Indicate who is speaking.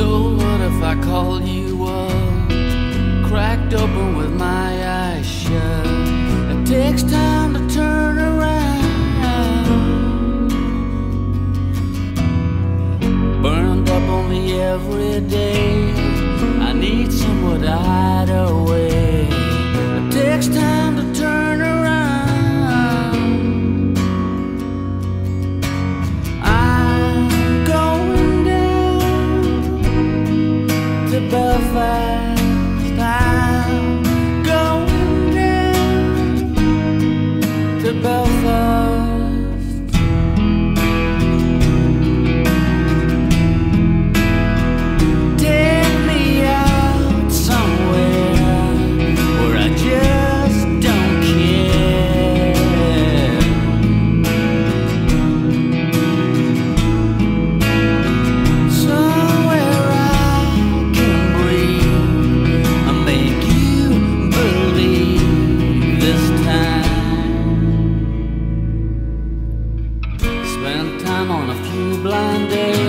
Speaker 1: So what if I call you up? Cracked open with my eyes shut. It takes time to turn around. Burned up on me every day. I need someone to hide away. on a few blind days.